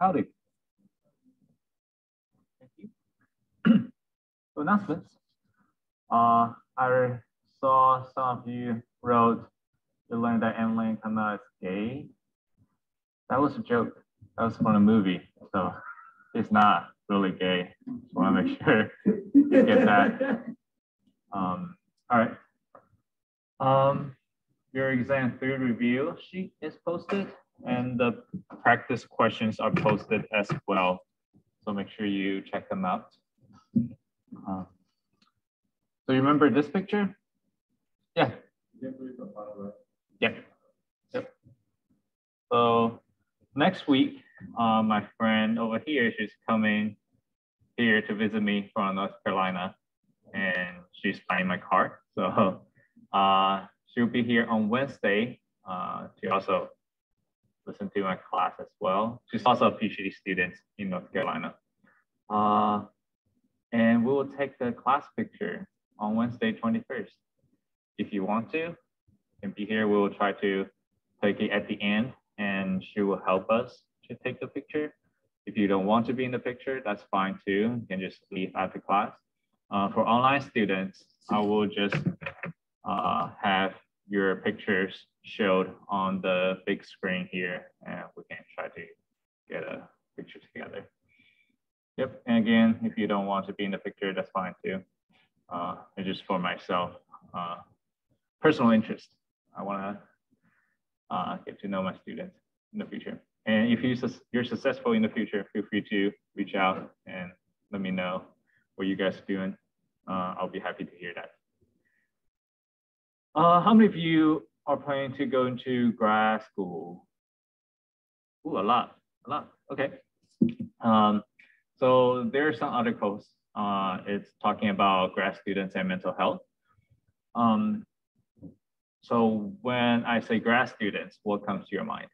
Howdy. Thank you. so announcements. Uh, I saw some of you wrote you learned that Emily Kana is gay. That was a joke. That was from a movie. So it's not really gay. Just want to make sure you get that. Um, all right. Um, your exam three review sheet is posted and the practice questions are posted as well. So make sure you check them out. Uh, so you remember this picture? Yeah. Yeah. Yep. So next week, uh, my friend over here, she's coming here to visit me from North Carolina and she's buying my car. So uh, she'll be here on Wednesday uh, to also listen to my class as well. She's also a PhD student in North Carolina. Uh, and we will take the class picture on Wednesday, 21st. If you want to, and be here, we will try to take it at the end and she will help us to take the picture. If you don't want to be in the picture, that's fine too. You can just leave after class. Uh, for online students, I will just uh, have your pictures showed on the big screen here and we can try to get a picture together. Yep, and again, if you don't want to be in the picture, that's fine too. Uh, it's just for myself, uh, personal interest. I wanna uh, get to know my students in the future. And if you you're successful in the future, feel free to reach out and let me know what you guys are doing. Uh, I'll be happy to hear that. Uh, how many of you are planning to go into grad school? Ooh, a lot, a lot. Okay. Um, so there are some articles. Uh, it's talking about grad students and mental health. Um, so when I say grad students, what comes to your mind?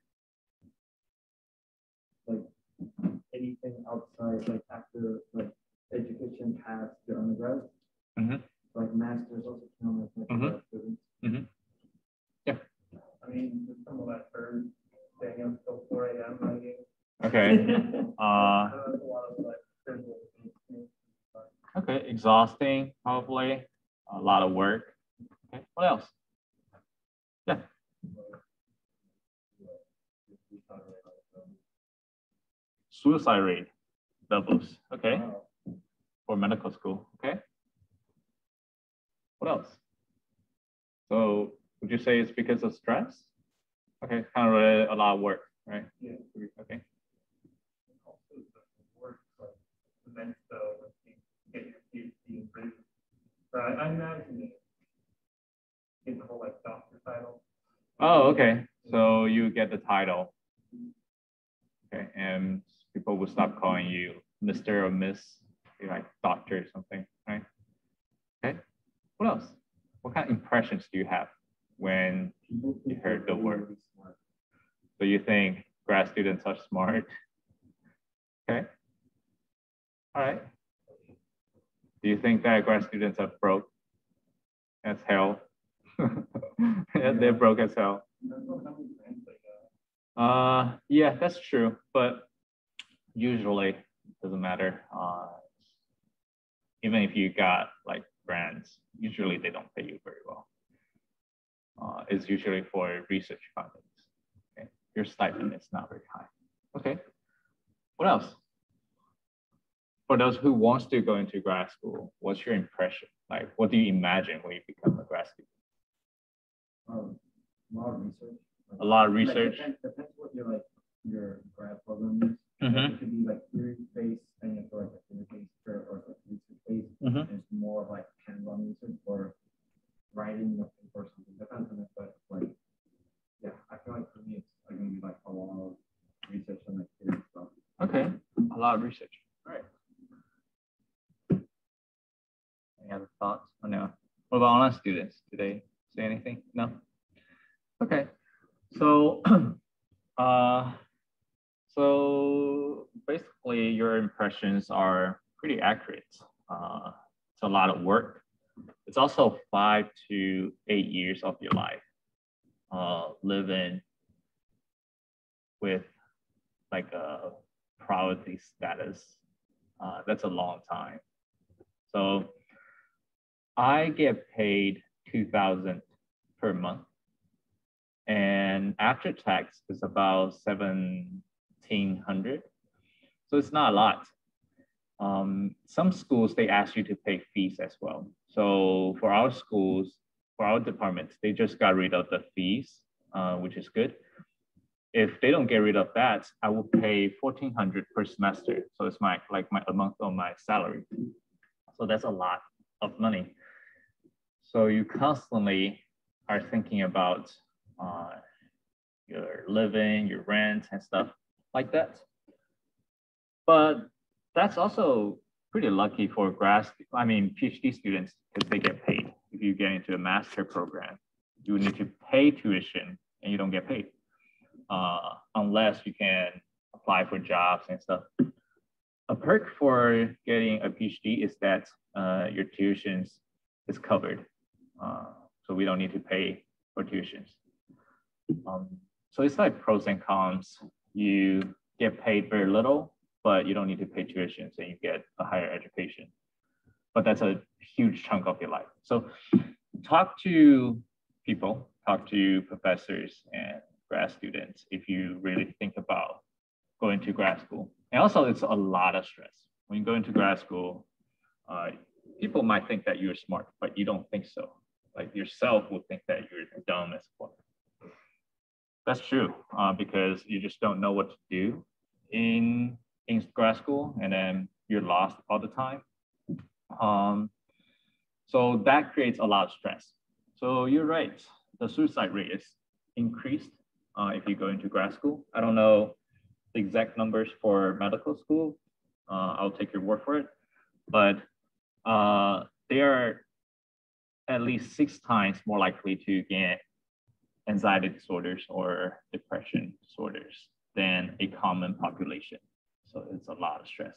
Like anything outside, like after like education past your undergrad, mm-hmm. like masters also count as mm-hmm. grad students. Mm-hmm. Yeah. I mean, some of that staying up till 4 a.m. Okay. uh, okay, exhausting, probably. A lot of work. Okay, what else? Yeah. Suicide rate doubles. Okay. For medical school. Okay. What else? So would you say it's because of stress? Okay, kind of a, a lot of work, right? Yeah. Okay. So I, imagine get the whole like doctor title. Oh, okay. So you get the title. Okay, and people will stop calling you Mr. or Miss, you like doctor or something, right? Okay. What else? What kind of impressions do you have when you heard the word? So you think grad students are smart? Okay. All right. Do you think that grad students are broke as hell? They're broke as hell. Uh, yeah, that's true. But usually it doesn't matter. Uh, even if you got like grants, usually they don't pay you very well. Uh, it's usually for research fundings. Okay? Your stipend is not very high. Okay. What else? For those who wants to go into grad school, what's your impression? Like, what do you imagine when you become a grad student? Um, a lot of research. a lot of research. Like, depends, depends what your like your grad program is. Mm-hmm. It could be like theory based, and to like activity based or, or like research based. Mm-hmm. It's more of like hands-on research or writing a or something. Depends on it, but like yeah, I feel like for me it's like gonna be like a lot of research and like theory stuff. Okay, a lot of research. All right. Any other thoughts? Oh no. What about online students? Do they say anything? No. Okay. So, uh, so basically, your impressions are pretty accurate. Uh, it's a lot of work. It's also five to eight years of your life uh, living with like a priority status. Uh, that's a long time. So I get paid 2000 per month. And after tax is about 1700. So it's not a lot. Um, some schools, they ask you to pay fees as well. So for our schools, for our departments, they just got rid of the fees, uh, which is good. If they don't get rid of that, I will pay 1400 per semester. So it's my like my a month on my salary. So that's a lot of money. So you constantly are thinking about uh, your living, your rent and stuff like that. But that's also pretty lucky for grad, I mean, PhD students because they get paid. If you get into a master program, you need to pay tuition and you don't get paid uh, unless you can apply for jobs and stuff. A perk for getting a PhD is that uh, your tuitions is covered. Uh, so we don't need to pay for tuitions. Um, so it's like pros and cons. You get paid very little, but you don't need to pay tuition, so you get a higher education. But that's a huge chunk of your life. So talk to people, talk to professors and grad students if you really think about going to grad school. And also it's a lot of stress. When you go into grad school, uh, people might think that you're smart, but you don't think so. Like yourself will think that you're dumb as fuck. That's true uh, because you just don't know what to do in in grad school, and then you're lost all the time. Um, so that creates a lot of stress. So you're right, the suicide rate is increased uh, if you go into grad school. I don't know the exact numbers for medical school. Uh, I'll take your word for it, but uh, they are at least six times more likely to get anxiety disorders or depression disorders than a common population. So it's a lot of stress.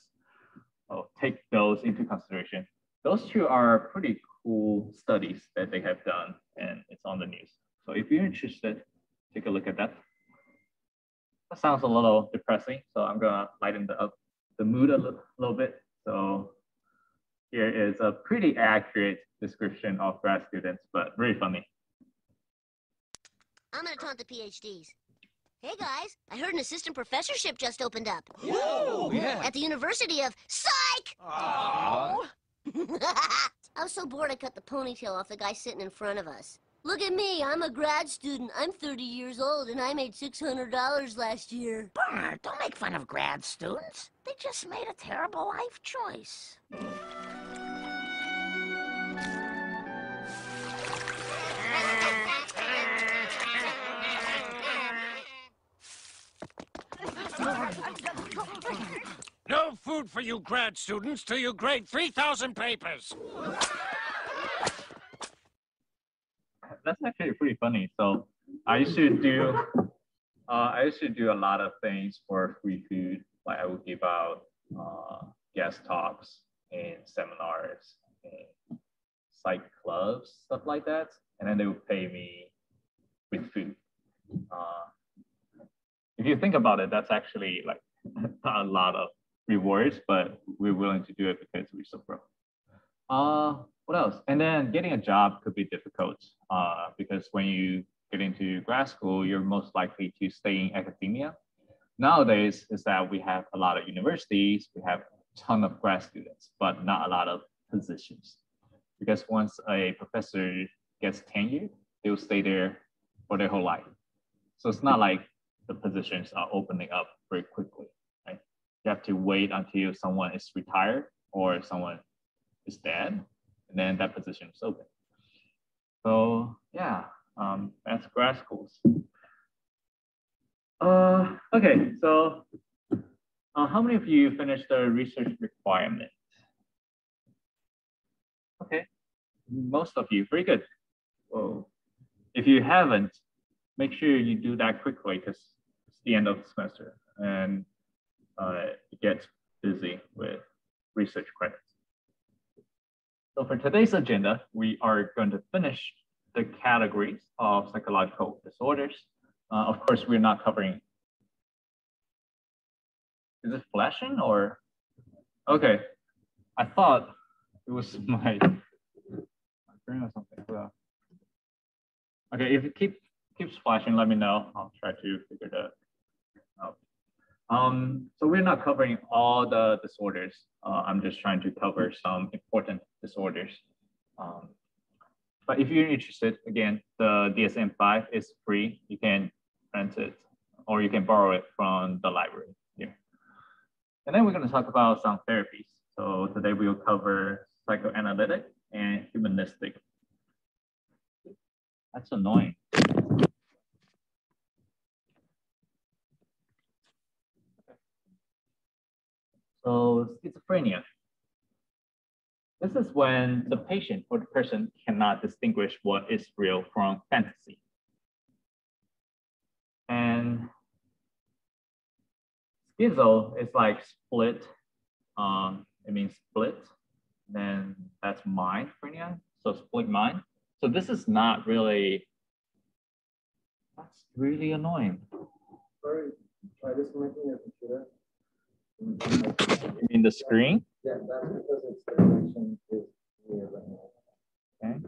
I'll take those into consideration. Those two are pretty cool studies that they have done and it's on the news. So if you're interested, take a look at that. That sounds a little depressing, so I'm gonna lighten the up the mood a little, little bit. So here is a pretty accurate description of grad students, but very funny. I'm gonna taunt the PhDs. Hey guys, I heard an assistant professorship just opened up. Whoa, yeah. At the University of Psych! Aww. I was so bored I cut the ponytail off the guy sitting in front of us. Look at me, I'm a grad student. I'm 30 years old and I made $600 last year. Bernard, don't make fun of grad students. They just made a terrible life choice. No food for you grad students till you grade 3,000 papers. That's actually pretty funny. So I used to do, uh, I used to do a lot of things for free food. Like I would give out uh, guest talks and seminars and psych clubs, stuff like that. And then they would pay me with food. Uh, if you think about it, that's actually like a lot of rewards, but we're willing to do it because we're so broke. Uh, what else? And then getting a job could be difficult uh, because when you get into grad school, you're most likely to stay in academia. Nowadays, is that we have a lot of universities, we have a ton of grad students, but not a lot of positions. Because once a professor gets tenured, they will stay there for their whole life. So it's not like the positions are opening up very quickly. You have to wait until someone is retired or someone is dead, and then that position is open. So yeah, um, that's grad schools. Uh, okay, so uh, how many of you finished the research requirement? Okay, most of you, very good. Whoa. If you haven't, make sure you do that quickly because it's the end of the semester and gets busy with research credits. So for today's agenda, we are going to finish the categories of psychological disorders. Uh, of course, we're not covering Is it flashing or? Okay, I thought it was my my screen or something. So- Okay, if it keep keeps flashing, let me know. I'll try to figure that out. Um, so we're not covering all the disorders. Uh, I'm just trying to cover some important disorders. Um, but if you're interested, again, the DSM-5 is free. You can rent it or you can borrow it from the library here. And then we're going to talk about some therapies. So today we'll cover psychoanalytic and humanistic. That's annoying. So schizophrenia. This is when the patient or the person cannot distinguish what is real from fantasy. And schizo is like split. Um, it means split. Then that's mind schizophrenia. So split mind. So this is not really. That's really annoying. Sorry, try disconnecting your computer. In the screen. Yeah, that's because it's the connection is weird right now. Okay.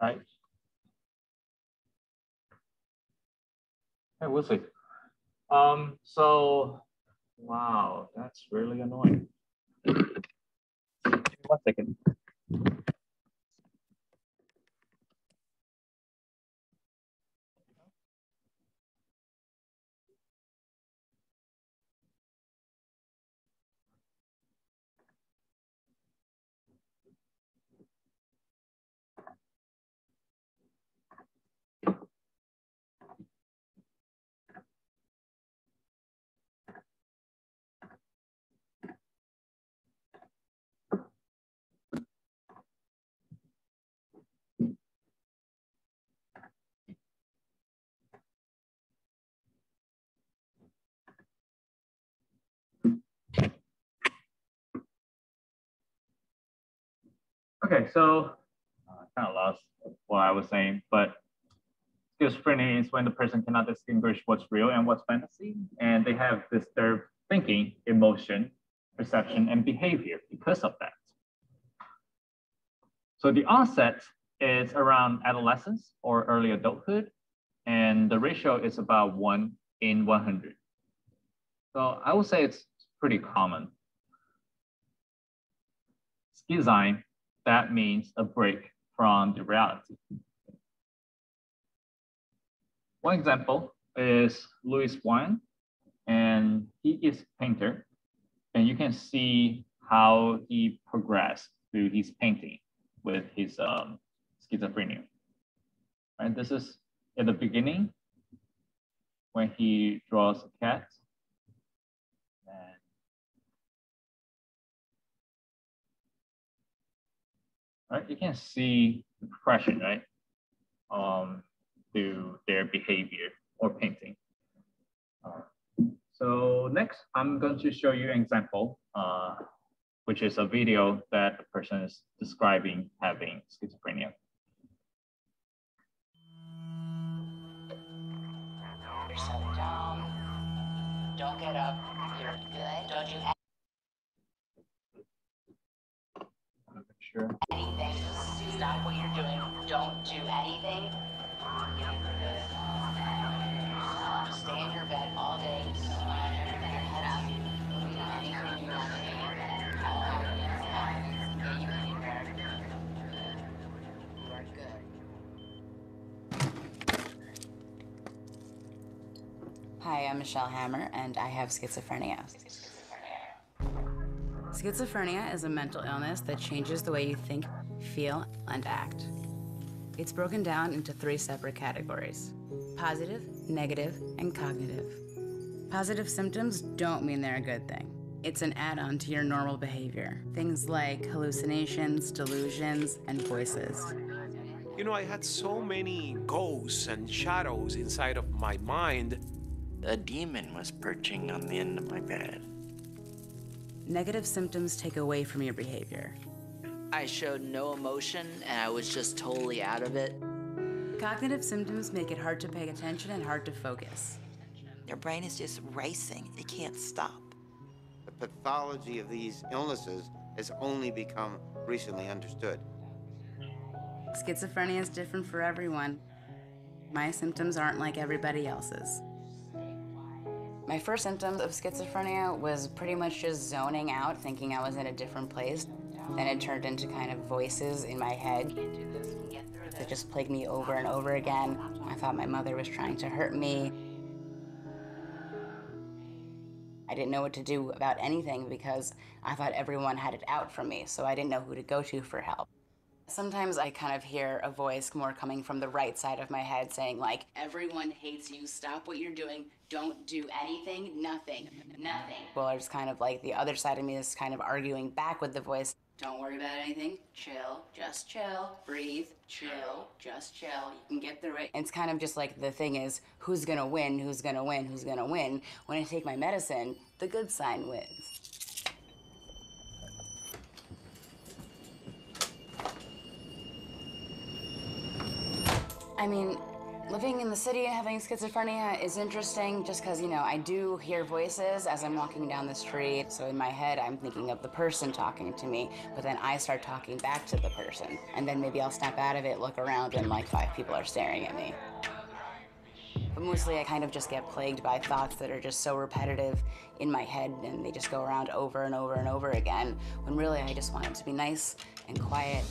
All right. Okay, we'll see. Um, so, wow, that's really annoying. One second. Okay, so uh, kind of lost what I was saying, but schizophrenia is when the person cannot distinguish what's real and what's fantasy, and they have disturbed thinking, emotion, perception, and behavior because of that. So the onset is around adolescence or early adulthood, and the ratio is about one in 100. So I would say it's pretty common. Schizoid that means a break from the reality. One example is Louis Wain, and he is a painter, and you can see how he progressed through his painting with his um, schizophrenia. Right, this is at the beginning when he draws a cat. And right? You can see the progression, right? Um, through their behavior or painting. Uh, so next, I'm going to show you an example, uh, which is a video that the person is describing having schizophrenia. Don't get up. You're good. Don't do Sure. anything. Stop what you're doing. Don't do anything. Stay in your bed all day. Head up. Hi, I'm Michelle Hammer, and I have schizophrenia. Schizophrenia is a mental illness that changes the way you think, feel, and act. It's broken down into three separate categories positive, negative, and cognitive. Positive symptoms don't mean they're a good thing. It's an add on to your normal behavior. Things like hallucinations, delusions, and voices. You know, I had so many ghosts and shadows inside of my mind. A demon was perching on the end of my bed. Negative symptoms take away from your behavior. I showed no emotion and I was just totally out of it. Cognitive symptoms make it hard to pay attention and hard to focus. Their brain is just racing, it can't stop. The pathology of these illnesses has only become recently understood. Schizophrenia is different for everyone. My symptoms aren't like everybody else's. My first symptoms of schizophrenia was pretty much just zoning out, thinking I was in a different place. Then it turned into kind of voices in my head that just plagued me over and over again. I thought my mother was trying to hurt me. I didn't know what to do about anything because I thought everyone had it out for me, so I didn't know who to go to for help. Sometimes I kind of hear a voice more coming from the right side of my head saying, like, everyone hates you, stop what you're doing, don't do anything, nothing, nothing. Well, it's kind of like the other side of me is kind of arguing back with the voice. Don't worry about anything, chill, just chill, breathe, chill, just chill, you can get through it. And it's kind of just like the thing is, who's gonna win, who's gonna win, who's gonna win? When I take my medicine, the good sign wins. I mean, living in the city and having schizophrenia is interesting just because, you know, I do hear voices as I'm walking down the street. So in my head, I'm thinking of the person talking to me, but then I start talking back to the person. And then maybe I'll snap out of it, look around, and like five people are staring at me. But mostly I kind of just get plagued by thoughts that are just so repetitive in my head and they just go around over and over and over again when really I just want it to be nice and quiet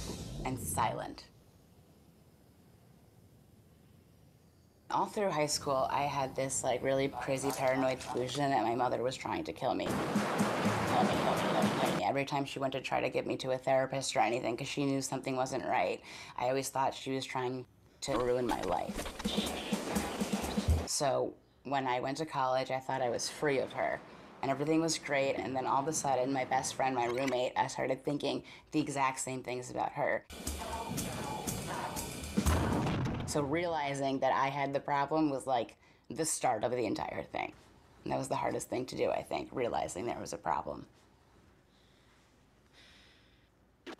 and silent. All through high school, I had this like really crazy paranoid delusion that my mother was trying to kill me. Kill me, kill me, kill me. Every time she went to try to get me to a therapist or anything, because she knew something wasn't right, I always thought she was trying to ruin my life. So when I went to college, I thought I was free of her. And everything was great, and then all of a sudden, my best friend, my roommate, I started thinking the exact same things about her. So realizing that I had the problem was like the start of the entire thing. And that was the hardest thing to do, I think, realizing there was a problem.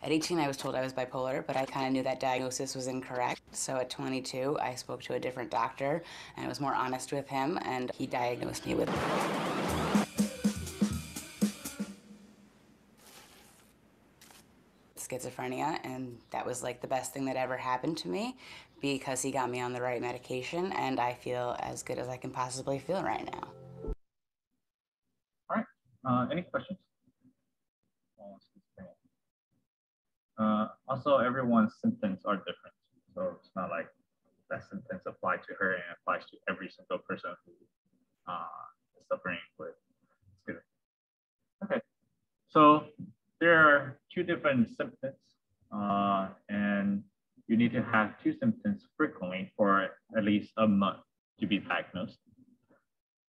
At 18, I was told I was bipolar, but I kind of knew that diagnosis was incorrect. So at 22, I spoke to a different doctor, and I was more honest with him, and he diagnosed me with schizophrenia, and that was like the best thing that ever happened to me because he got me on the right medication, and I feel as good as I can possibly feel right now. All right. Uh, any questions? Uh, also, everyone's symptoms are different, so it's not like that symptoms apply to her and applies to every single person who uh, is suffering with schizophrenia. Okay, so there are two different symptoms, uh, and you need to have two symptoms frequently for at least a month to be diagnosed.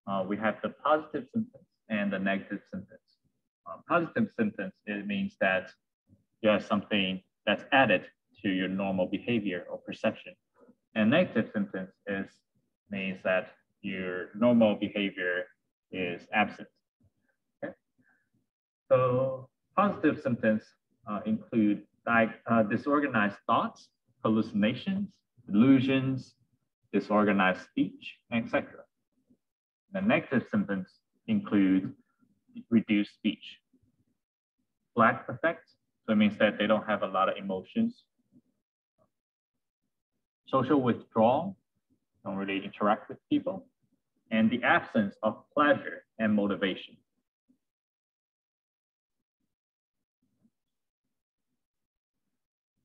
Uh, we have the positive symptoms and the negative symptoms. Uh, positive symptoms, it means that you have something that's added to your normal behavior or perception. And negative symptoms is means that your normal behavior is absent. Okay? So positive symptoms uh, include like uh, disorganized thoughts, hallucinations, delusions, disorganized speech, etc. The negative symptoms include reduced speech, flat affect, so it means that they don't have a lot of emotions, social withdrawal, don't really interact with people, and the absence of pleasure and motivation.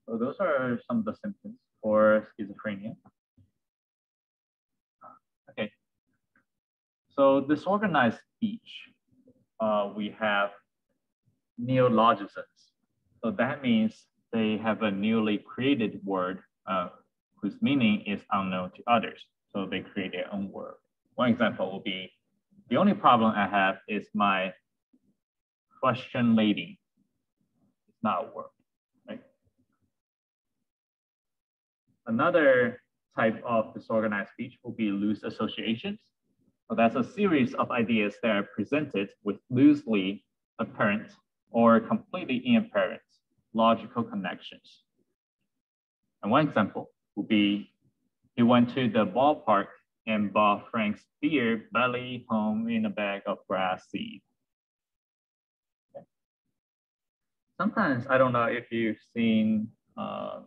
So those are some of the symptoms for schizophrenia. Okay. So disorganized speech, uh, we have neologisms. So that means they have a newly created word uh, whose meaning is unknown to others. So they create their own word. One example will be, the only problem I have is my question lady. It's not a word. Another type of disorganized speech will be loose associations. So that's a series of ideas that are presented with loosely apparent or completely inapparent logical connections. And one example would be he went to the ballpark and bought Frank's beer belly home in a bag of grass seed. Sometimes, I don't know if you've seen uh,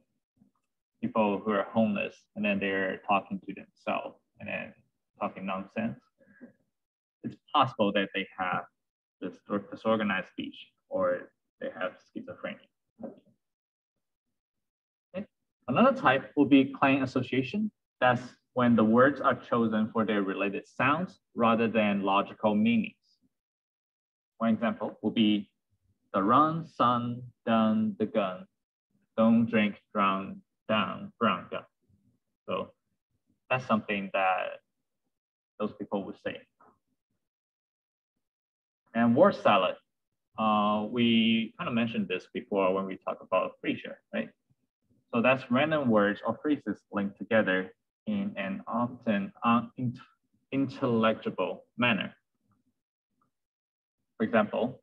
people who are homeless and then they're talking to themselves and then talking nonsense. It's possible that they have this disorganized speech or they have schizophrenia. Okay. Another type will be clang association. That's when the words are chosen for their related sounds rather than logical meanings. One example will be the run, sun, done, the gun, don't drink, drown, down, brown gun. So that's something that those people would say. And word salad, uh, we kind of mentioned this before when we talk about aphasia, right? So that's random words or phrases linked together in an often unintelligible manner. For example,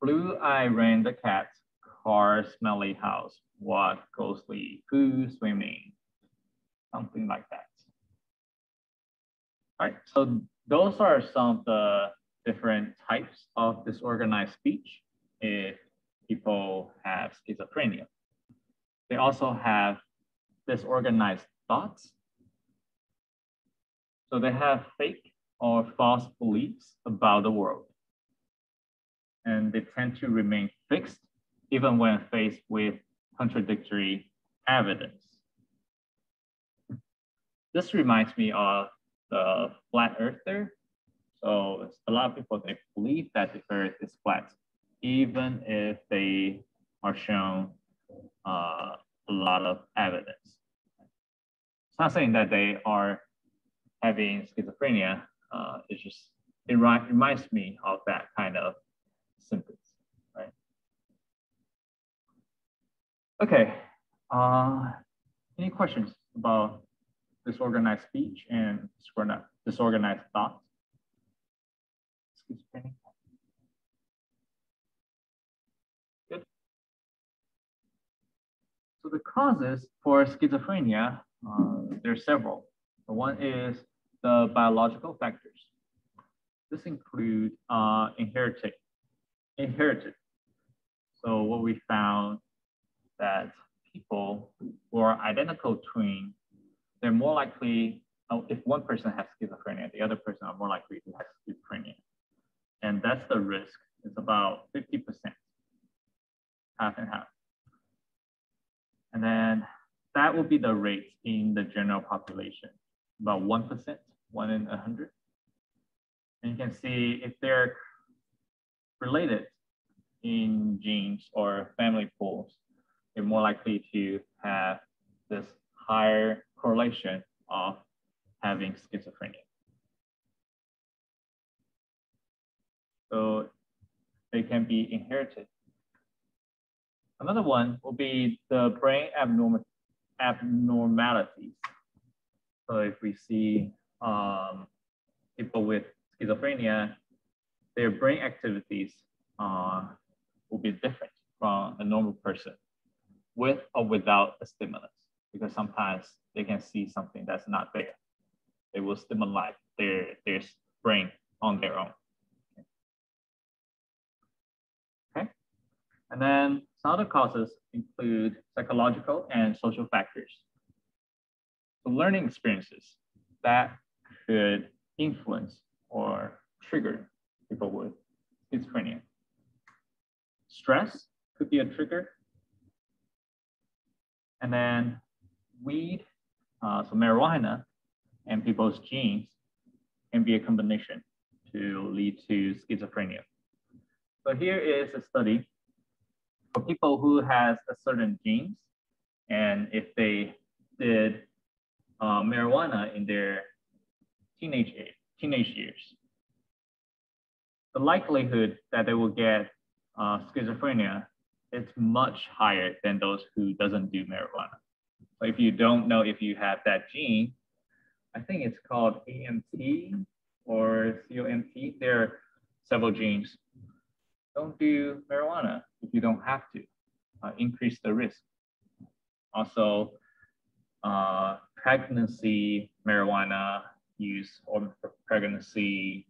blue eye ran the cat, car smelly house, what ghostly poo swimming, something like that. All right, so those are some of the different types of disorganized speech if people have schizophrenia. They also have disorganized thoughts. So they have fake or false beliefs about the world. And they tend to remain fixed even when faced with contradictory evidence. This reminds me of the flat earther. So a lot of people, they believe that the earth is flat, even if they are shown uh, a lot of evidence. It's not saying that they are having schizophrenia. Uh, it's just, it reminds me of that kind of symptoms, right? Okay, uh, any questions about disorganized speech and disorganized thought. Good. So the causes for schizophrenia, uh, there are several. The one is the biological factors. This include uh, inherited. Inherited. So what we found that people who are identical twin, they're more likely, oh, if one person has schizophrenia, the other person are more likely to have schizophrenia. And that's the risk. It's about 50%, half and half. And then that will be the rate in the general population, about 1%, one in 100. And you can see if they're related in genes or family pools, they're more likely to have this higher correlation of having schizophrenia. So they can be inherited. Another one will be the brain abnormal, abnormalities. So if we see um, people with schizophrenia, their brain activities uh, will be different from a normal person with or without a stimulus because sometimes they can see something that's not there. They will stimulate their, their brain on their own. Okay. And then some other causes include psychological and social factors. So learning experiences that could influence or trigger people with schizophrenia. Stress could be a trigger. And then weed, uh, so marijuana, and people's genes can be a combination to lead to schizophrenia. So here is a study for people who has a certain genes, and if they did uh, marijuana in their teenage age, teenage years, the likelihood that they will get uh, schizophrenia is much higher than those who doesn't do marijuana. So if you don't know if you have that gene, I think it's called AMT or COMT. There are several genes. Don't do marijuana if you don't have to. Uh, increase the risk. Also, uh, pregnancy marijuana use or pregnancy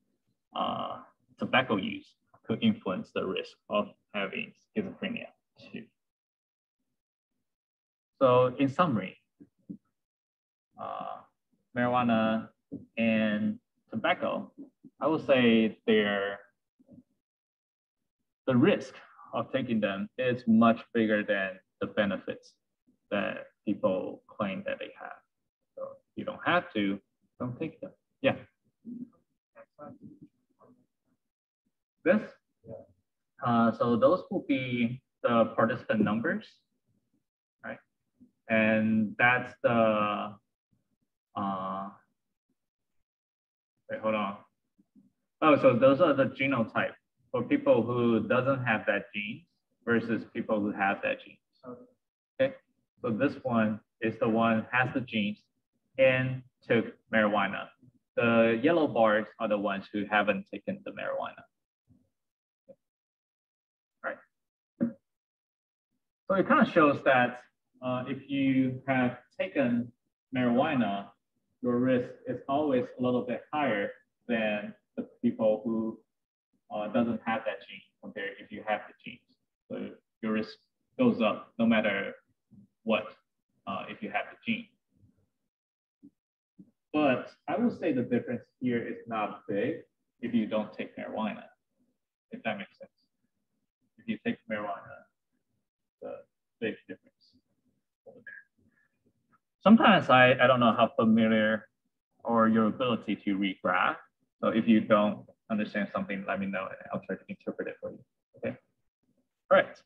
uh, tobacco use could influence the risk of having schizophrenia too. So in summary, uh, marijuana and tobacco, I would say they're the risk of taking them is much bigger than the benefits that people claim that they have. So you don't have to, don't take them. Yeah. This? Uh, so those will be the participant numbers, right? And that's the, uh, wait, hold on. Oh, so those are the genotype for people who doesn't have that gene versus people who have that gene. Okay, so this one is the one has the genes and took marijuana. The yellow bars are the ones who haven't taken the marijuana. Right. So it kind of shows that uh, if you have taken marijuana, your risk is always a little bit higher than the people who uh, doesn't have that gene compared if you have the genes. So your risk goes up no matter what uh, if you have the gene. But I would say the difference here is not big if you don't take marijuana, if that makes sense. If you take marijuana, big difference over there. Sometimes I, I don't know how familiar or your ability to read graph. So if you don't understand something, let me know and I'll try to interpret it for you. Okay. All right.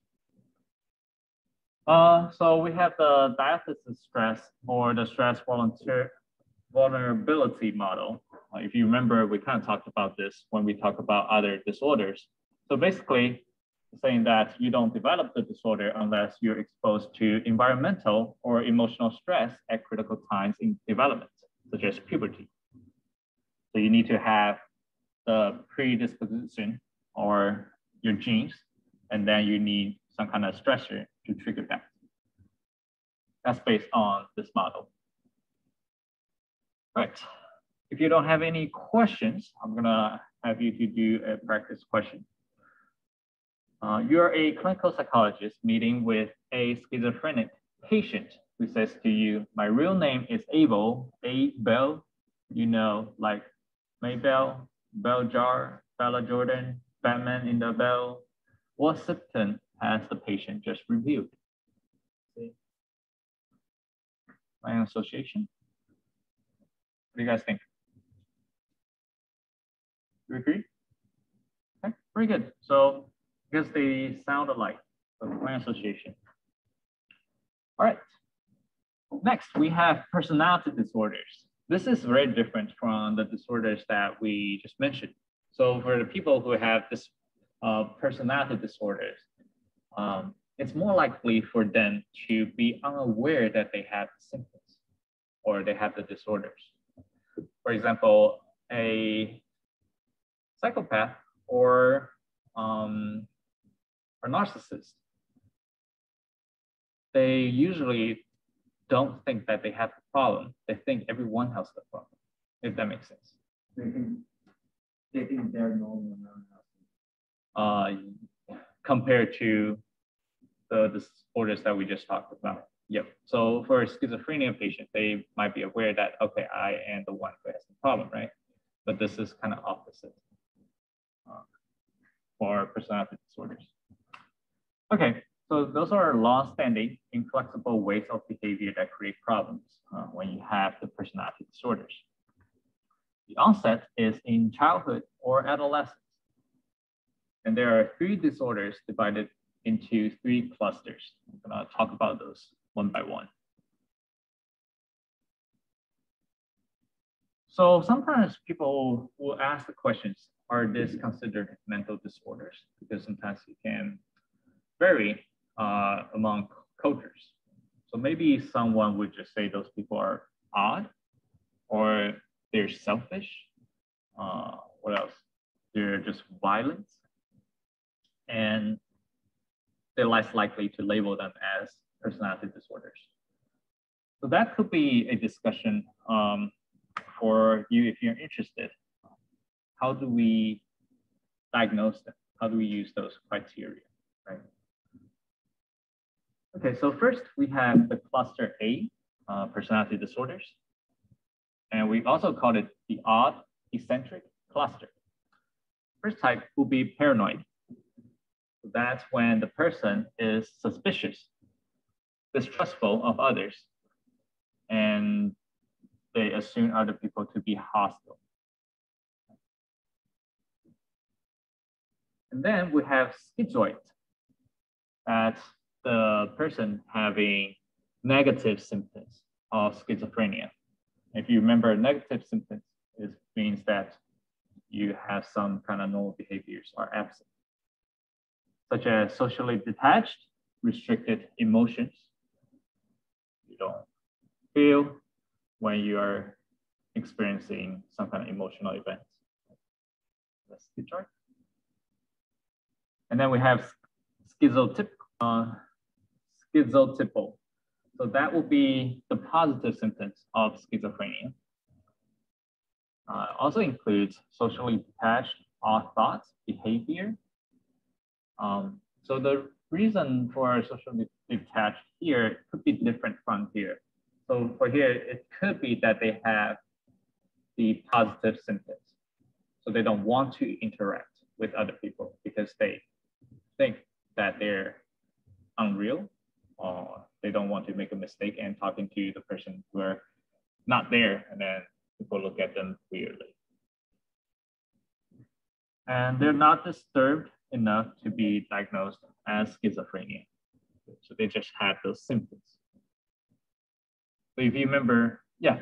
Uh, so we have the diathesis stress or the stress volunteer vulnerability model. Uh, if you remember, we kind of talked about this when we talk about other disorders. So basically saying that you don't develop the disorder unless you're exposed to environmental or emotional stress at critical times in development, such as puberty. So you need to have the predisposition or your genes, and then you need some kind of stressor to trigger that. That's based on this model. Right. If you don't have any questions, I'm gonna have you to do a practice question. Uh, you're a clinical psychologist meeting with a schizophrenic patient who says to you, my real name is Abel, A Bell, you know, like Maybell, Bell Jar, Bella Jordan, Batman in the Bell. What symptom has the patient just reviewed? My association? What do you guys think? You agree? Okay, very good. So because they sound alike, my association. All right. Next, we have personality disorders. This is very different from the disorders that we just mentioned. So for the people who have this uh, personality disorders, um, it's more likely for them to be unaware that they have symptoms or they have the disorders. For example, a psychopath or um, or narcissist, they usually don't think that they have a problem. They think everyone has the problem, if that makes sense. They think, they think they're normal Uh, compared to the disorders that we just talked about. Yep. So for a schizophrenia patient, they might be aware that, okay, I am the one who has the problem, right? But this is kind of opposite uh, for personality disorders. Okay, so those are long-standing, inflexible ways of behavior that create problems uh, when you have the personality disorders. The onset is in childhood or adolescence. And there are three disorders divided into three clusters. I'm gonna talk about those one by one. So sometimes people will ask the questions, are these considered mental disorders? Because sometimes you can vary uh, among cultures. So maybe someone would just say those people are odd or they're selfish. Uh, what else? They're just violent. And they're less likely to label them as personality disorders. So that could be a discussion um, for you if you're interested. How do we diagnose them? How do we use those criteria, right? Okay, so first we have the cluster A, uh, personality disorders. And we also call it the odd eccentric cluster. First type will be paranoid. That's when the person is suspicious, distrustful of others, and they assume other people to be hostile. And then we have schizoid. That's the person having negative symptoms of schizophrenia. If you remember, negative symptoms it means that you have some kind of normal behaviors are absent, such as socially detached, restricted emotions. You don't feel when you are experiencing some kind of emotional events. That's the chart. And then we have schizotypical, uh, schizotypal. So that will be the positive symptoms of schizophrenia. Uh, also includes socially detached odd thoughts, behavior. Um, so the reason for socially detached here could be different from here. So for here, it could be that they have the positive symptoms. So they don't want to interact with other people because they think that they're unreal or they don't want to make a mistake and talking to the person who are not there and then people look at them weirdly. And they're not disturbed enough to be diagnosed as schizophrenia. So they just have those symptoms. So if you remember, yeah.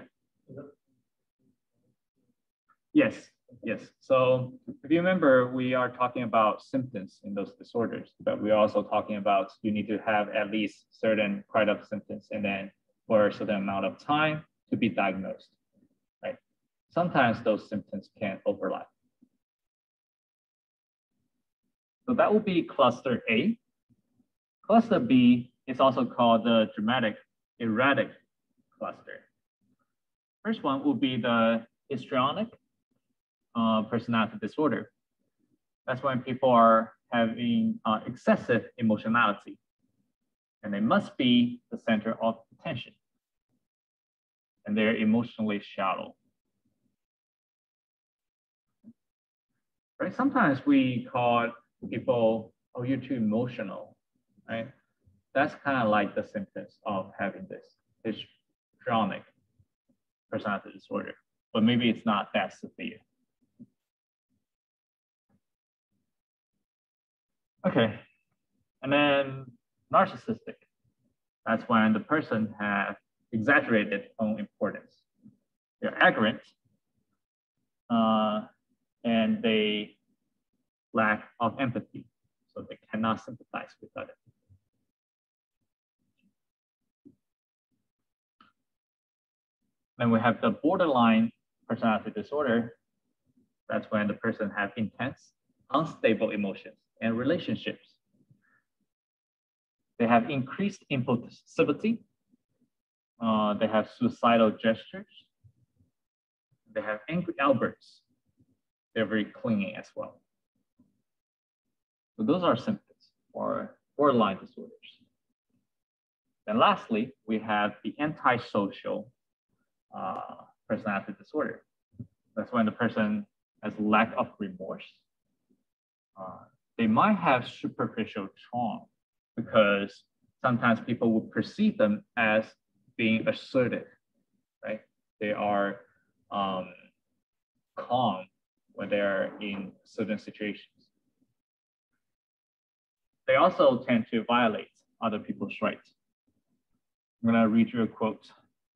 Yes, yes. So if you remember, we are talking about symptoms in those disorders, but we're also talking about you need to have at least certain of symptoms and then for a certain amount of time to be diagnosed right? sometimes those symptoms can overlap. So that will be cluster A. Cluster B is also called the dramatic erratic cluster. First one will be the histrionic uh, personality disorder. That's when people are having uh, excessive emotionality and they must be the center of attention and they're emotionally shallow. right? Sometimes we call people, oh, you're too emotional, right? That's kind of like the symptoms of having this histrionic personality disorder, but maybe it's not that severe. Okay, and then narcissistic. That's when the person has exaggerated own importance. They're arrogant, uh, and they lack of empathy, so they cannot sympathize with others. Then we have the borderline personality disorder. That's when the person has intense, unstable emotions and relationships. They have increased impulsivity. Uh, they have suicidal gestures. They have angry outbursts they're very clingy as well. So those are symptoms for borderline disorders. Then lastly, we have the antisocial uh, personality disorder. That's when the person has lack of remorse. Uh, they might have superficial charm because sometimes people would perceive them as being assertive, right? They are um, calm when they're in certain situations. They also tend to violate other people's rights. I'm gonna read you a quote.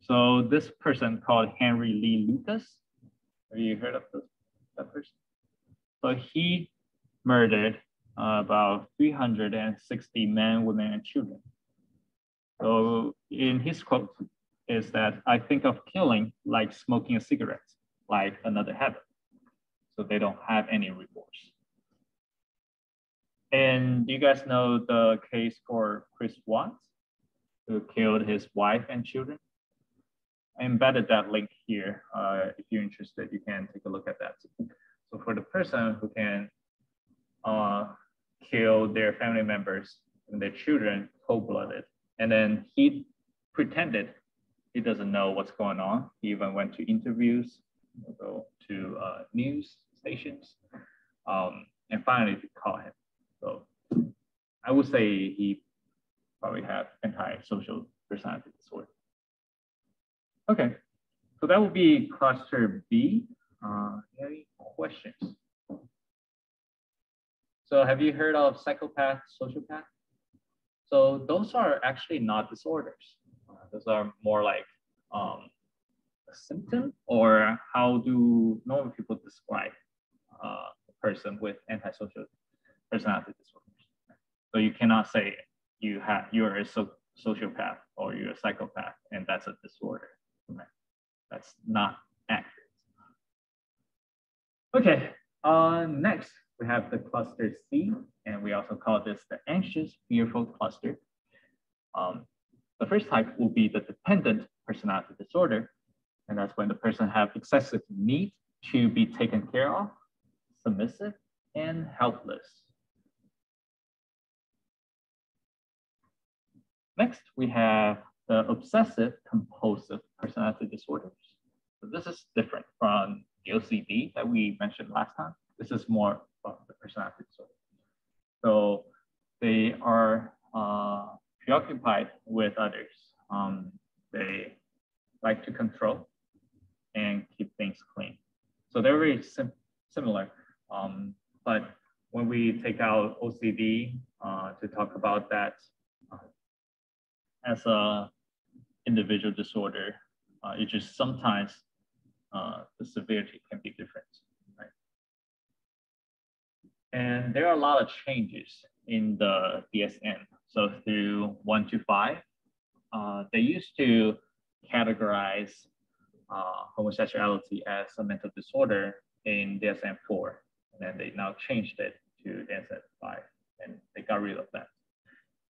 So this person called Henry Lee Lucas, have you heard of this, that person? So he murdered about 360 men, women, and children. So in his quote is that I think of killing like smoking a cigarette, like another habit so they don't have any remorse. And do you guys know the case for Chris Watts, who killed his wife and children I embedded that link here. Uh, if you're interested, you can take a look at that. So for the person who can uh, kill their family members and their children cold-blooded, and then he pretended he doesn't know what's going on. He even went to interviews, go to uh, news stations, um, and finally they caught him. So I would say he probably have antisocial personality disorder. Okay, so that would be cluster B. Uh, any questions? So have you heard of psychopath, sociopath? So those are actually not disorders. Uh, those are more like um, a symptom or how do normal people describe uh, a person with antisocial personality disorders. So you cannot say you have you're a so, sociopath or you're a psychopath and that's a disorder. That's not accurate. Okay, uh, next we have the cluster C, and we also call this the anxious fearful cluster. Um, the first type will be the dependent personality disorder, and that's when the person have excessive need to be taken care of, submissive, and helpless. Next, we have the obsessive compulsive personality disorders. So this is different from the OCD that we mentioned last time. This is more of the personality disorder. So they are uh, preoccupied with others. Um, they like to control and keep things clean. So they're very sim similar. Um, but when we take out OCD uh, to talk about that uh, as a individual disorder, uh, it just sometimes uh, the severity can be different. And there are a lot of changes in the DSM. So through one to five, uh, they used to categorize uh, homosexuality as a mental disorder in DSM-4. And then they now changed it to DSM-5 and they got rid of that.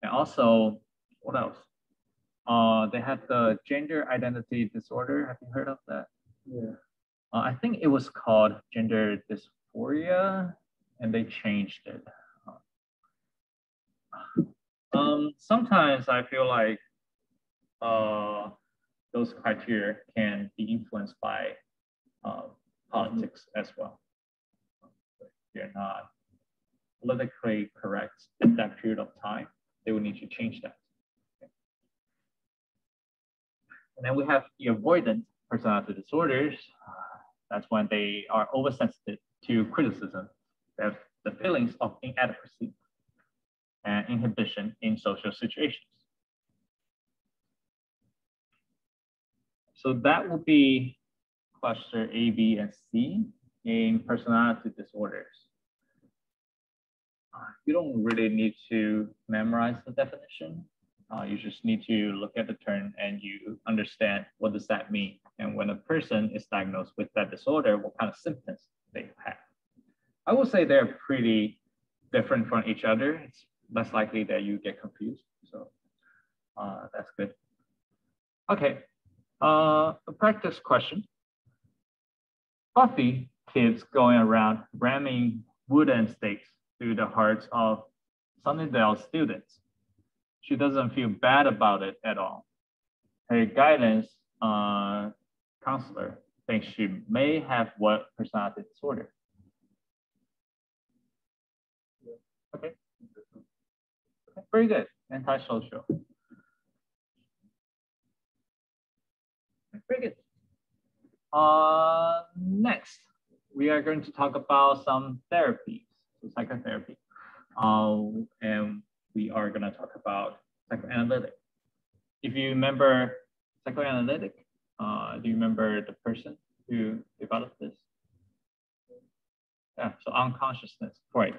And also, what else? Uh, they had the gender identity disorder. Have you heard of that? Yeah. Uh, I think it was called gender dysphoria and they changed it. Um, sometimes I feel like uh, those criteria can be influenced by uh, politics as well. They're not politically correct at that period of time. They will need to change that. And then we have the avoidant personality disorders. That's when they are oversensitive to criticism. Have the feelings of inadequacy and inhibition in social situations. So that will be cluster A, B, and C in personality disorders. Uh, you don't really need to memorize the definition. Uh, you just need to look at the term and you understand what does that mean. And when a person is diagnosed with that disorder, what kind of symptoms they have. I would say they're pretty different from each other. It's less likely that you get confused. So uh, that's good. Okay, uh, a practice question. Buffy keeps going around ramming wooden stakes through the hearts of Sunnydale students. She doesn't feel bad about it at all. Her guidance uh, counselor thinks she may have what personality disorder. Okay. okay. Very good. Antisocial. Very good. Uh, next, we are going to talk about some therapies, so psychotherapy. Uh, and we are going to talk about psychoanalytic. If you remember psychoanalytic, uh, do you remember the person who developed this? Yeah, so unconsciousness, right.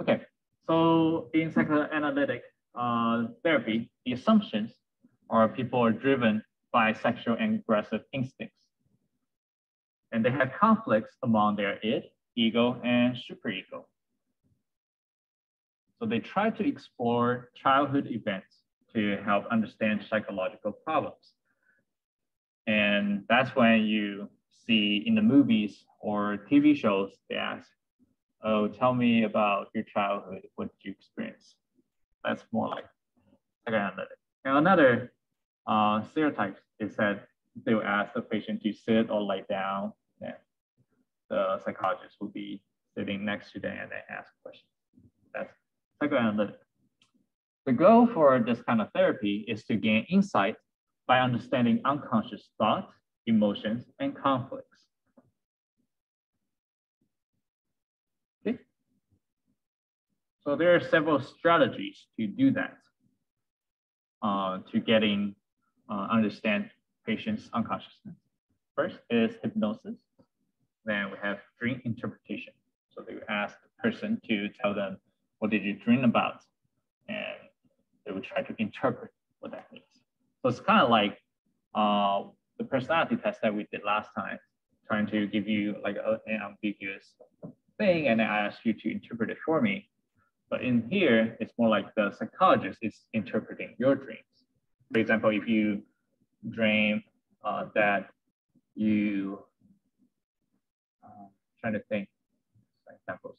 Okay, so in psychoanalytic uh, therapy, the assumptions are people are driven by sexual and aggressive instincts. And they have conflicts among their id, ego, and superego. So they try to explore childhood events to help understand psychological problems. And that's when you see in the movies or TV shows, they ask, oh, tell me about your childhood. What did you experience? That's more like psychoanalytic. And another uh, stereotype is that they will ask the patient to sit or lie down. And the psychologist will be sitting next to them and they ask questions. That's psychoanalytic. The goal for this kind of therapy is to gain insight by understanding unconscious thoughts, emotions, and conflicts. Okay. So there are several strategies to do that, uh, to getting uh, understand patient's unconsciousness. First is hypnosis. Then we have dream interpretation. So they ask the person to tell them, what did you dream about? And they would try to interpret what that means. So it's kind of like uh, the personality test that we did last time, trying to give you like a, an ambiguous thing, and I ask you to interpret it for me. But in here, it's more like the psychologist is interpreting your dreams. For example, if you dream uh, that you, uh, trying to think examples.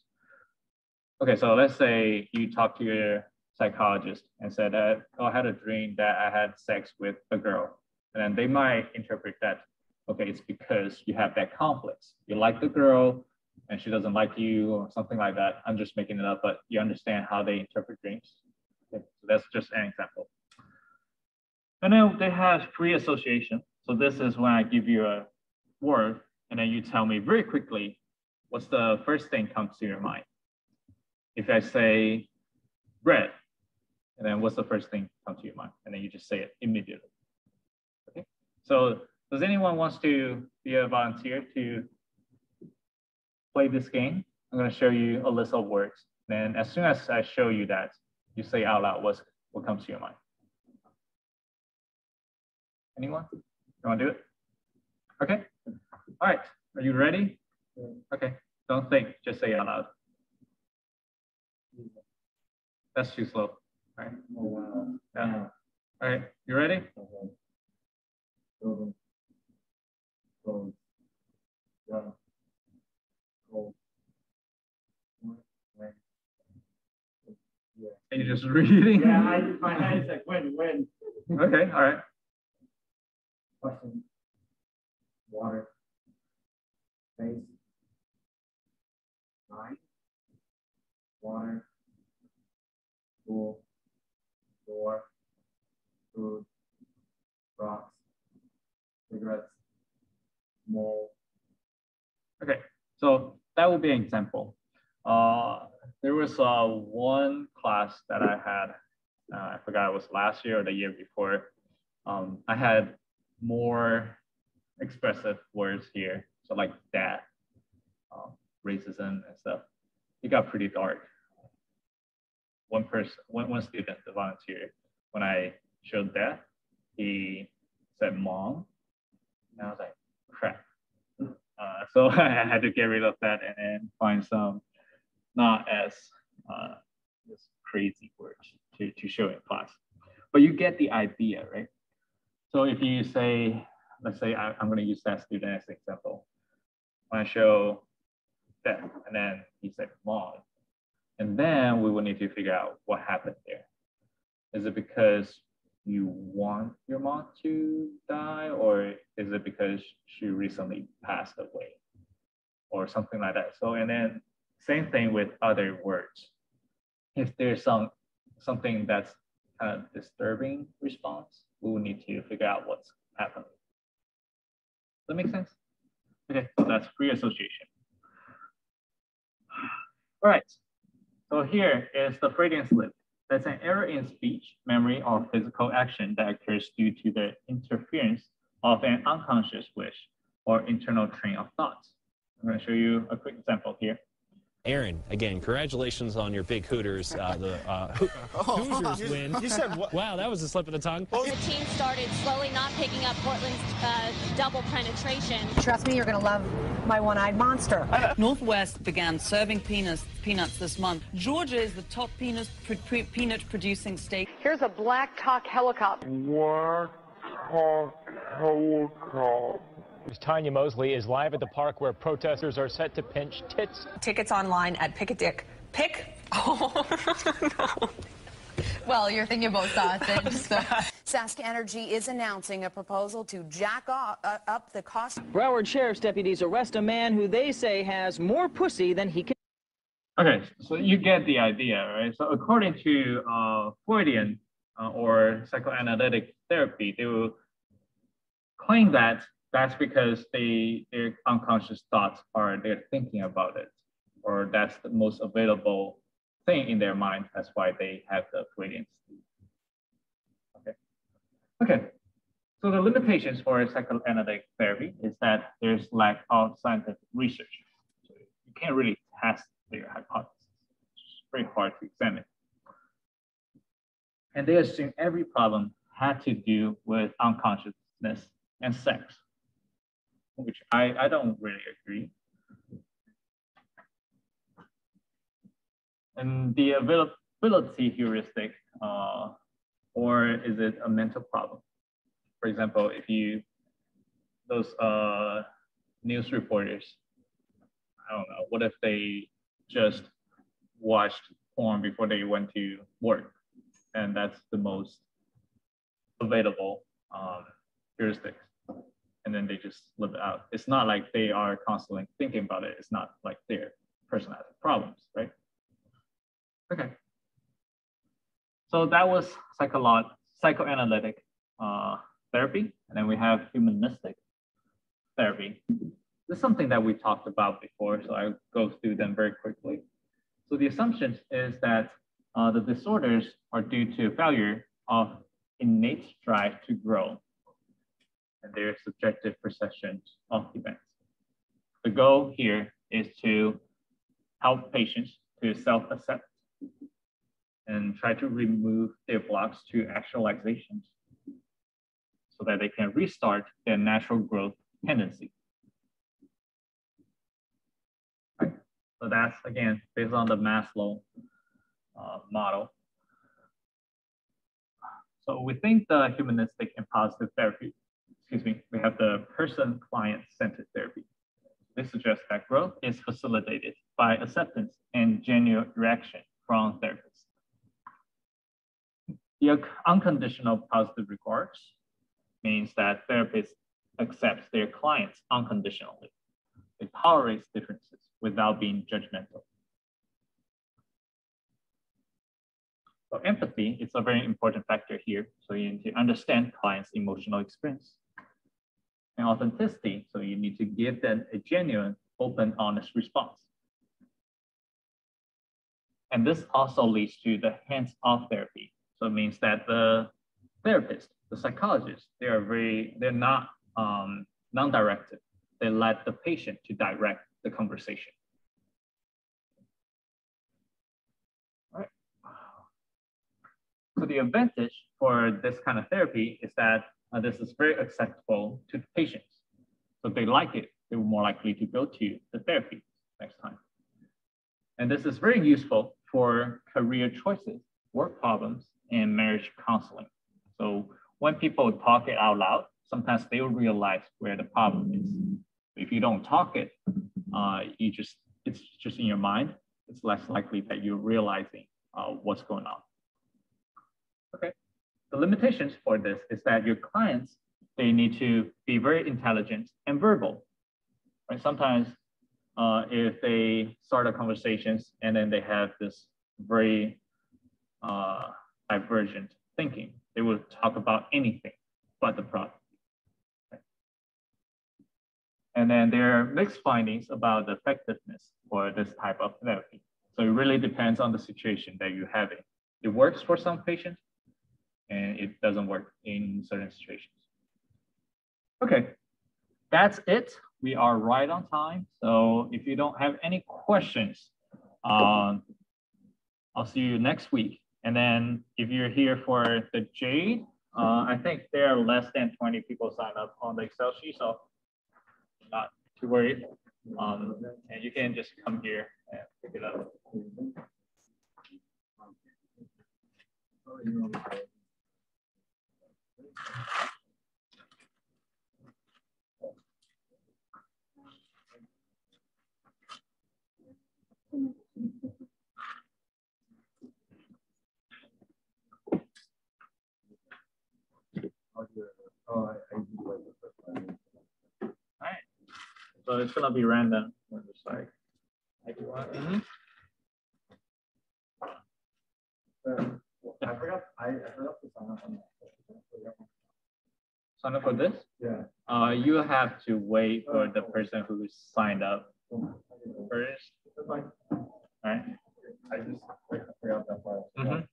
Okay, so let's say you talk to your psychologist and said, uh, oh, I had a dream that I had sex with a girl. And then they might interpret that, okay, it's because you have that complex. You like the girl and she doesn't like you or something like that. I'm just making it up, but you understand how they interpret dreams. Okay, so that's just an example. And then they have free association. So this is when I give you a word and then you tell me very quickly, what's the first thing comes to your mind? If I say bread, and then what's the first thing come to your mind? And then you just say it immediately. Okay. So does anyone wants to be a volunteer to play this game? I'm going to show you a list of words. Then as soon as I show you that, you say out loud what's, what comes to your mind. Anyone? You want to do it? Okay. All right. Are you ready? Okay. Don't think, just say out loud. That's too slow. All right. Oh, wow. Yeah. All right. You ready? Yeah. Gold. When. Yeah. Are you just reading? Yeah, I, my head is like, when, when? Okay. All right. Question. Water. Space. Nine. Water. Pool. Door. Food. Rocks. Cigarettes. Mole. Okay. So that would be an example. Uh, there was uh, one class that I had. Uh, I forgot it was last year or the year before. Um, I had more expressive words here. So like that, um, racism and stuff. It got pretty dark. One person, one, one student, the volunteer, when I showed that, he said mom. And I was like, crap. Uh, so I had to get rid of that and then find some not as uh, crazy words to, to show in class. But you get the idea, right? So if you say, let's say I, am going to use that student as an example. When I show that, and then he said mom, and then we will need to figure out what happened there. Is it because you want your mom to die, or is it because she recently passed away, or something like that? So, and then same thing with other words. If there's some something that's kind of disturbing response, we will need to figure out what's happening. Does that make sense? Okay, so that's free association. All right, so here is the Freudian slip. That's an error in speech, memory, or physical action that occurs due to the interference of an unconscious wish or internal train of thoughts. I'm going to show you a quick example here. Aaron, again, congratulations on your big Hooters, uh, the uh, Hoosiers win. You said what? Wow, that was a slip of the tongue. The team started slowly not picking up Portland's uh, double penetration. Trust me, you're going to love my one-eyed monster. Northwest began serving peanuts, peanuts this month. Georgia is the top peanut, peanut producing state. Here's a Black Hawk helicopter. Black Hawk helicopter. Tanya Mosley is live at the park where protesters are set to pinch tits. Tickets online at Pick a Dick. Pick? Oh, no. Well, you're thinking about sausage. So. Sask Energy is announcing a proposal to jack off, uh, up the cost. Broward Sheriff's deputies arrest a man who they say has more pussy than he can. Okay, so you get the idea, right? So according to uh, Freudian uh, or psychoanalytic therapy, they will claim that that's because they their unconscious thoughts are they're thinking about it, or that's the most available thing in their mind. That's why they have the Freudian. Okay. Okay. So the limitations for psychoanalytic therapy is that there's lack of scientific research. So you can't really test their hypothesis. It's very hard to examine. And they assume every problem had to do with unconsciousness and sex, which I, I don't really agree. And the availability heuristic, uh, or is it a mental problem? For example, if you, those uh, news reporters, I don't know, what if they just watched porn before they went to work? And that's the most available um, heuristic. And then they just live it out. It's not like they are constantly thinking about it. It's not like their personality problems, right? Okay. So that was psycholo psychoanalytic uh, therapy. And then we have humanistic therapy. This is something that we talked about before, so I'll go through them very quickly. So the assumption is that uh, the disorders are due to failure of innate drive to grow and their subjective perceptions of events. The goal here is to help patients to self-accept and try to remove their blocks to actualizations so that they can restart their natural growth tendency. So that's, again, based on the Maslow uh, model. So we think the humanistic and positive therapy, excuse me, we have the person-client-centered therapy. This suggests that growth is facilitated by acceptance and genuine reaction from therapists. The unconditional positive regards means that therapists accept their clients unconditionally. They tolerate differences without being judgmental. So empathy is a very important factor here. So you need to understand clients' emotional experience. And authenticity, so you need to give them a genuine, open, honest response. And this also leads to the hands-off therapy. So it means that the therapist, the psychologist, they are very, they're not um, non-directive. They let the patient to direct the conversation. Right. So the advantage for this kind of therapy is that this is very acceptable to the patients. So they like it, they're more likely to go to the therapy next time. And this is very useful for career choices, work problems, and marriage counseling. So when people talk it out loud, sometimes they will realize where the problem is. If you don't talk it, uh, you just it's just in your mind. It's less likely that you're realizing uh, what's going on. Okay. The limitations for this is that your clients they need to be very intelligent and verbal. Right? Sometimes uh, if they start a conversations and then they have this very uh, divergent thinking, they will talk about anything but the problem. And then there are mixed findings about the effectiveness for this type of therapy. So it really depends on the situation that you're having. It works for some patients and it doesn't work in certain situations. Okay, that's it. We are right on time. So if you don't have any questions, um, I'll see you next week. And then if you're here for the Jade, uh, I think there are less than 20 people sign up on the Excel sheet, so not too worried. Um, and you can just come here and pick it up. So it's gonna be random. Just like, I do want. Mm -hmm. um, I forgot. I, I forgot to sign up on that. Sign up for this? Yeah. Uh, you have to wait for the person who signed up first. Right? I just, forgot that part. Mhm.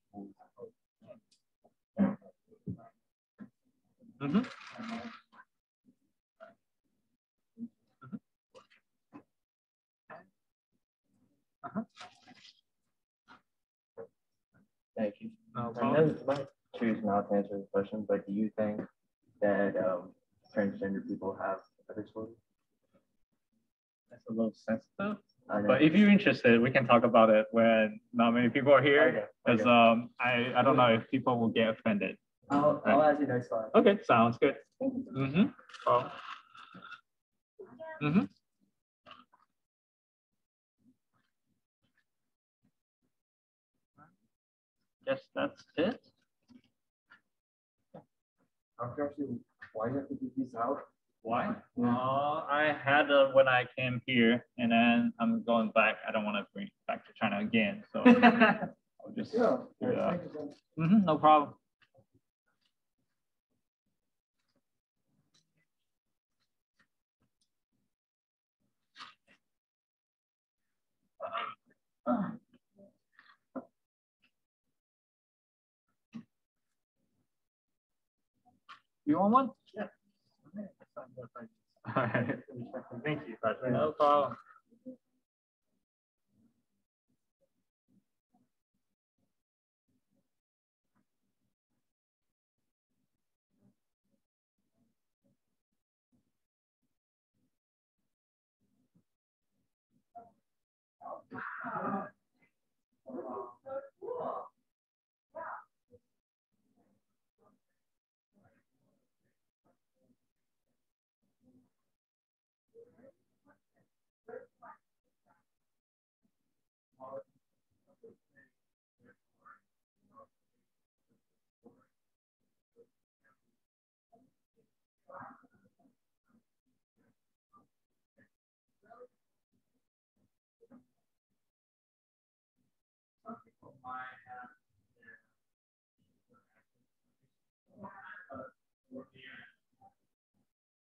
Mm-hmm. Thank you. No problem. Choose not to answer the question, but do you think that um, transgender people have a disability? That's a little sensitive. But if you're interested, we can talk about it when not many people are here. Because okay. um, I, I don't know if people will get offended. I'll, I'll ask you next time. Okay, sounds good. Mm-hmm. Oh. Mm-hmm. Guess that's it. I'm curious, why you have to do these out? Why? Uh, I had uh, when I came here, and then I'm going back. I don't want to bring it back to China again, so I'll just Yeah. do that. Thank you so much. Mhm, no problem. You want one? Yeah. All right. Thank you. No problem.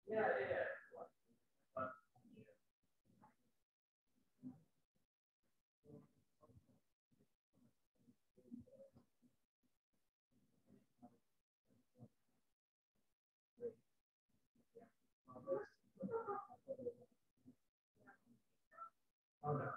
Yeah, yeah. Okay.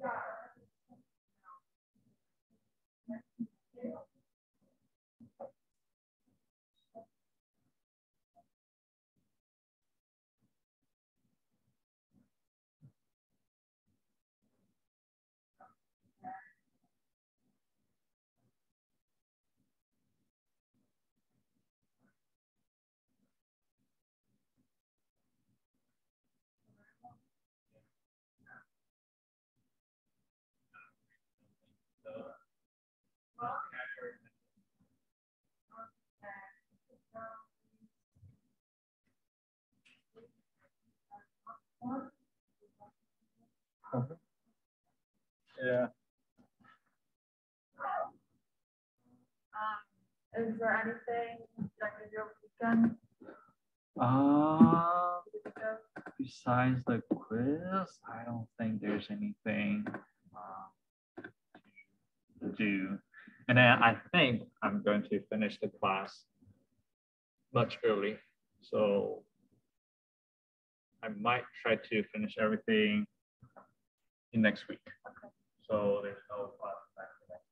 Yeah. Uh-huh. Yeah. Um, is there anything you um, weekend? Besides the quiz, I don't think there's anything uh, to do. And then I think I'm going to finish the class much early. So I might try to finish everything in next week. So there's no class after that.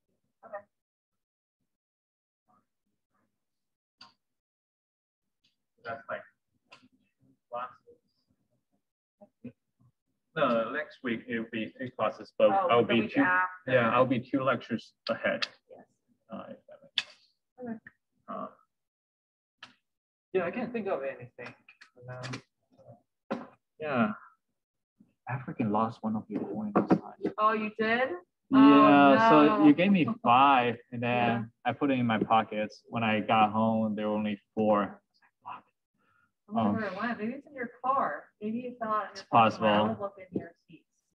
Okay. That's like classes. No, next week it will be three classes, but Oh, I'll be two. after. Yeah, I'll be two lectures ahead. Uh, if that makes sense. Okay. Uh, yeah, I can't think of anything. now. Yeah, I freaking lost one of your coins. Oh, you did? Yeah, so no. you gave me five, and then I put it in my pockets. When I got home, there were only four. I wonder Um, where it went. Maybe it's in your car. Maybe it fell out in your It's somewhere. I possible. would look in here